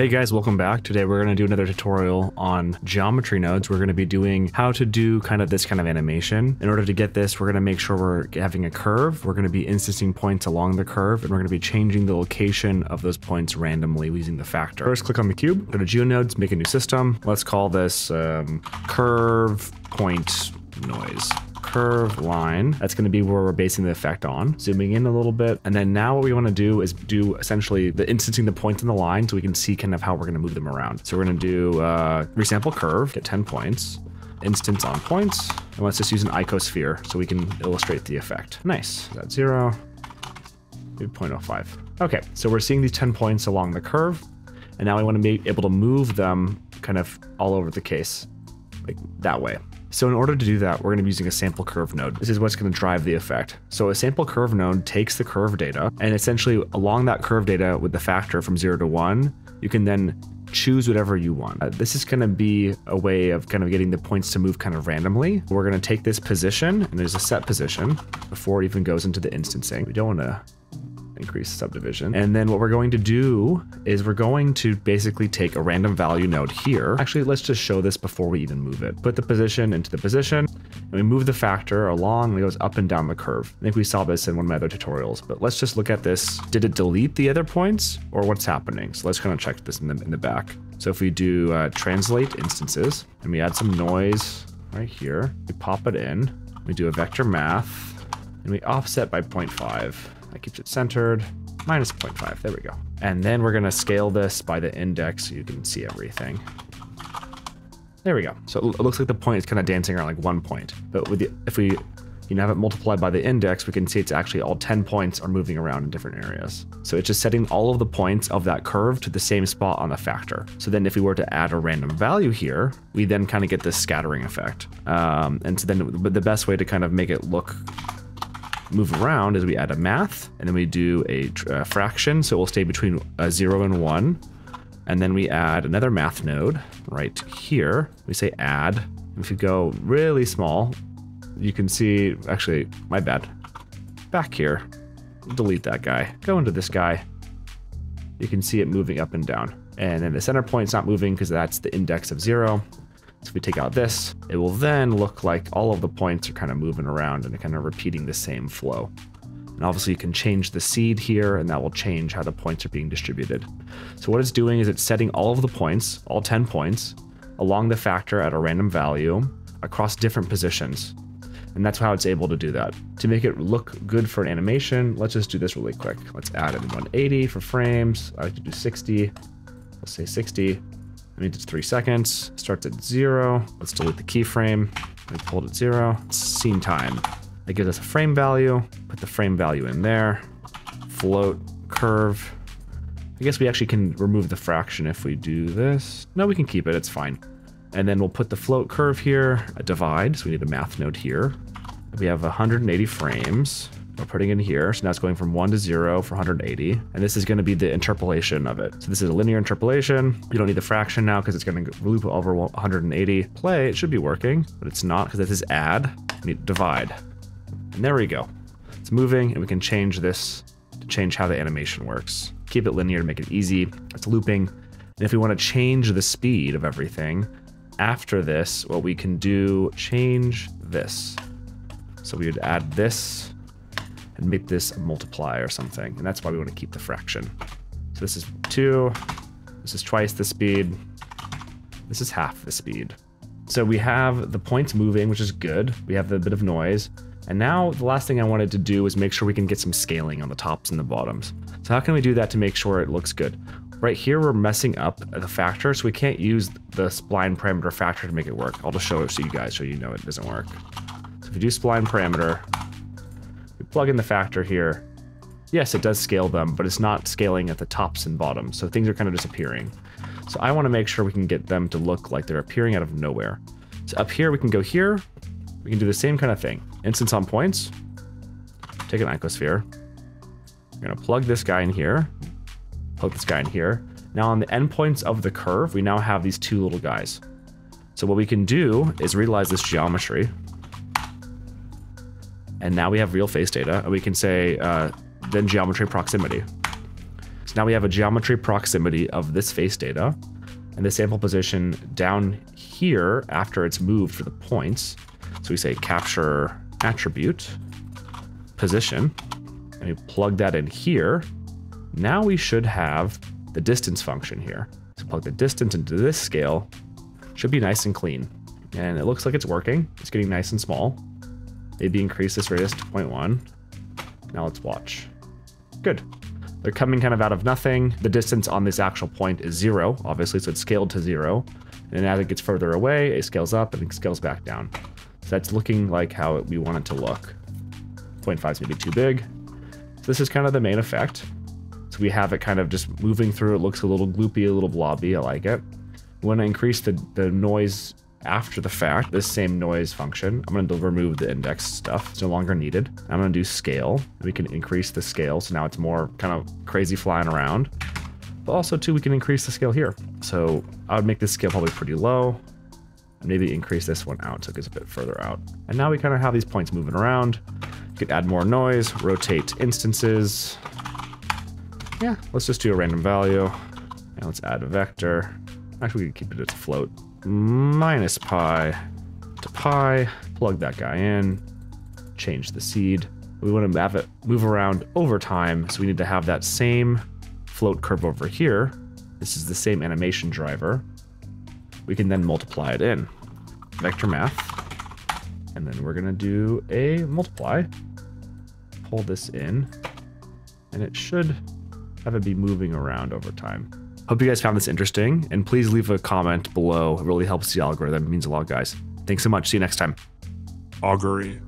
Hey guys, welcome back. Today we're going to do another tutorial on geometry nodes. We're going to be doing how to do kind of this kind of animation. In order to get this, we're going to make sure we're having a curve. We're going to be instancing points along the curve, and we're going to be changing the location of those points randomly using the factor. First, click on the cube, go to geonodes, make a new system. Let's call this um, curve point noise curve line. That's going to be where we're basing the effect on. Zooming in a little bit. And then now what we want to do is do essentially the instancing the points in the line so we can see kind of how we're going to move them around. So we're going to do uh, resample curve, get 10 points instance on points. And let's just use an icosphere so we can illustrate the effect. Nice. That's zero, maybe 0.05. Okay, so we're seeing these 10 points along the curve. And now we want to be able to move them kind of all over the case, like that way. So in order to do that, we're going to be using a sample curve node. This is what's going to drive the effect. So a sample curve node takes the curve data and essentially along that curve data with the factor from zero to one, you can then choose whatever you want. Uh, this is going to be a way of kind of getting the points to move kind of randomly. We're going to take this position and there's a set position before it even goes into the instancing. We don't want to increase subdivision. And then what we're going to do is we're going to basically take a random value node here. Actually, let's just show this before we even move it. Put the position into the position and we move the factor along it goes up and down the curve. I think we saw this in one of my other tutorials, but let's just look at this. Did it delete the other points or what's happening? So let's kind of check this in the, in the back. So if we do uh, translate instances and we add some noise right here, we pop it in, we do a vector math, and we offset by 0.5. That keeps it centered. Minus 0.5, there we go. And then we're gonna scale this by the index so you can see everything. There we go. So it looks like the point is kind of dancing around like one point. But with the, if we you know, have it multiplied by the index, we can see it's actually all 10 points are moving around in different areas. So it's just setting all of the points of that curve to the same spot on the factor. So then if we were to add a random value here, we then kind of get this scattering effect. Um, and so then the best way to kind of make it look move around is we add a math and then we do a, a fraction. So it will stay between a zero and one. And then we add another math node right here. We say add. If you go really small, you can see, actually, my bad. Back here, delete that guy. Go into this guy. You can see it moving up and down. And then the center point's not moving because that's the index of zero. So if we take out this, it will then look like all of the points are kind of moving around and kind of repeating the same flow. And obviously you can change the seed here and that will change how the points are being distributed. So what it's doing is it's setting all of the points, all 10 points, along the factor at a random value across different positions. And that's how it's able to do that. To make it look good for an animation, let's just do this really quick. Let's add in 180 for frames. I like to do 60. Let's say 60. I need three seconds. Starts at zero. Let's delete the keyframe. We pulled at zero. Scene time. It gives us a frame value. Put the frame value in there. Float, curve. I guess we actually can remove the fraction if we do this. No, we can keep it. It's fine. And then we'll put the float curve here, a divide. So we need a math node here. We have 180 frames. We're putting in here. So now it's going from 1 to 0 for 180. And this is going to be the interpolation of it. So this is a linear interpolation. You don't need the fraction now because it's going to loop over 180. Play, it should be working, but it's not because this is add. We need divide. And there we go. It's moving and we can change this to change how the animation works. Keep it linear to make it easy. It's looping. And if we want to change the speed of everything, after this, what we can do, change this. So we would add this and make this multiply or something. And that's why we want to keep the fraction. So this is two, this is twice the speed, this is half the speed. So we have the points moving, which is good. We have the bit of noise. And now the last thing I wanted to do is make sure we can get some scaling on the tops and the bottoms. So how can we do that to make sure it looks good? Right here, we're messing up the factor, so we can't use the spline parameter factor to make it work. I'll just show it to you guys so you know it doesn't work. So if you do spline parameter, plug in the factor here. Yes, it does scale them, but it's not scaling at the tops and bottoms, so things are kind of disappearing. So I want to make sure we can get them to look like they're appearing out of nowhere. So up here, we can go here. We can do the same kind of thing. Instance on points. Take an icosphere. We're going to plug this guy in here. Plug this guy in here. Now on the endpoints of the curve, we now have these two little guys. So what we can do is realize this geometry. And now we have real face data, and we can say uh, then geometry proximity. So now we have a geometry proximity of this face data and the sample position down here after it's moved for the points. So we say capture attribute position and we plug that in here. Now we should have the distance function here. So plug the distance into this scale. Should be nice and clean. And it looks like it's working. It's getting nice and small. Maybe increase this radius to 0.1. Now let's watch. Good. They're coming kind of out of nothing. The distance on this actual point is zero, obviously, so it's scaled to zero. And as it gets further away, it scales up and it scales back down. So that's looking like how we want it to look. 0.5 is maybe too big. So this is kind of the main effect. So we have it kind of just moving through. It looks a little gloopy, a little blobby. I like it. We want to increase the, the noise after the fact, this same noise function, I'm going to remove the index stuff. It's no longer needed. I'm going to do scale. We can increase the scale. So now it's more kind of crazy flying around. But also too, we can increase the scale here. So I would make this scale probably pretty low. Maybe increase this one out so it gets a bit further out. And now we kind of have these points moving around. You could add more noise, rotate instances. Yeah, let's just do a random value. And let's add a vector. Actually, we can keep it as a float minus pi to pi, plug that guy in, change the seed. We want to have it move around over time, so we need to have that same float curve over here. This is the same animation driver. We can then multiply it in. Vector math. And then we're going to do a multiply. Pull this in. And it should have it be moving around over time. Hope you guys found this interesting, and please leave a comment below. It really helps the algorithm. It means a lot, guys. Thanks so much. See you next time. Augury.